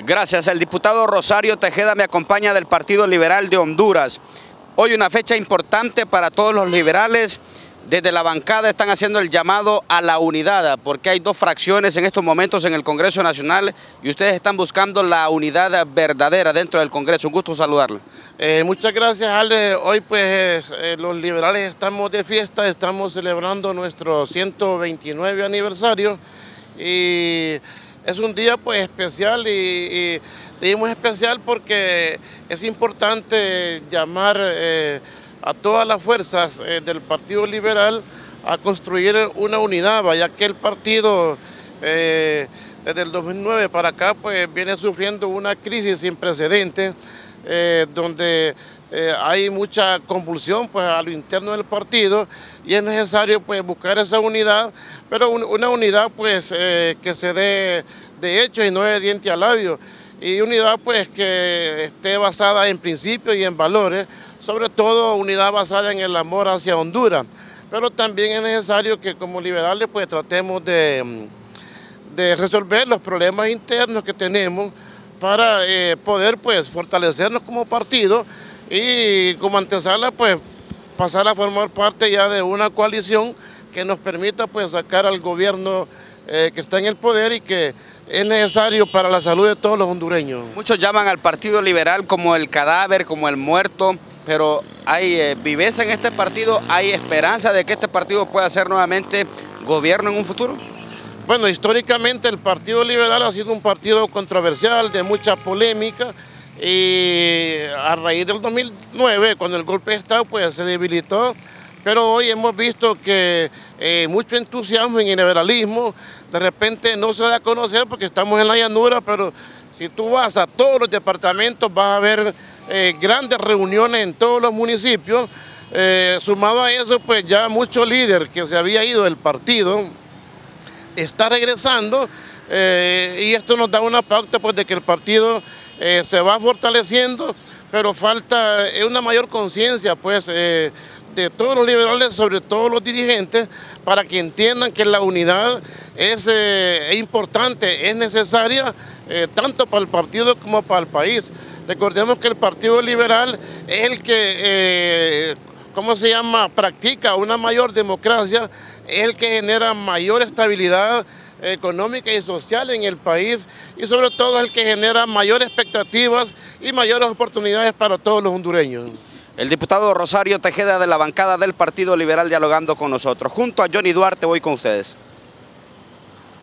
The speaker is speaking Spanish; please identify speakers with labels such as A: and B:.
A: Gracias. El diputado Rosario Tejeda me acompaña del Partido Liberal de Honduras. Hoy una fecha importante para todos los liberales. Desde la bancada están haciendo el llamado a la unidad, porque hay dos fracciones en estos momentos en el Congreso Nacional y ustedes están buscando la unidad verdadera dentro del Congreso. Un gusto saludarle.
B: Eh, muchas gracias, Ale. Hoy pues eh, los liberales estamos de fiesta, estamos celebrando nuestro 129 aniversario y es un día pues especial y, y especial porque es importante llamar eh, a todas las fuerzas eh, del Partido Liberal a construir una unidad, ya que el partido eh, desde el 2009 para acá pues viene sufriendo una crisis sin precedentes donde hay mucha convulsión pues a lo interno del partido y es necesario pues buscar esa unidad, pero una unidad pues que se dé de hecho y no de diente a labio. Y unidad pues que esté basada en principios y en valores, sobre todo unidad basada en el amor hacia Honduras. Pero también es necesario que como liberales pues tratemos de, de resolver los problemas internos que tenemos para eh, poder pues fortalecernos como partido y como antesala pues pasar a formar parte ya de una coalición que nos permita pues sacar al gobierno eh, que está en el poder y que es necesario para la salud de todos los hondureños.
A: Muchos llaman al Partido Liberal como el cadáver, como el muerto, pero hay eh, viveza en este partido, hay esperanza de que este partido pueda ser nuevamente gobierno en un futuro.
B: Bueno, históricamente el Partido Liberal ha sido un partido controversial, de mucha polémica, y a raíz del 2009, cuando el golpe de Estado pues, se debilitó, pero hoy hemos visto que eh, mucho entusiasmo en el liberalismo, de repente no se da a conocer porque estamos en la llanura, pero si tú vas a todos los departamentos vas a ver eh, grandes reuniones en todos los municipios. Eh, sumado a eso, pues ya mucho líder que se había ido del partido está regresando y esto nos da una pauta pues, de que el partido se va fortaleciendo, pero falta una mayor conciencia pues de todos los liberales, sobre todo los dirigentes, para que entiendan que la unidad es, eh, importante, es necesaria, eh, tanto para el partido como para el país. Recordemos que el Partido Liberal es el que, eh, ¿cómo se llama?, practica una mayor democracia, es el que genera mayor estabilidad económica y social en el país y sobre todo el que genera mayores expectativas y mayores oportunidades para todos los hondureños.
A: El diputado Rosario Tejeda de la bancada del Partido Liberal dialogando con nosotros. Junto a Johnny Duarte voy con ustedes.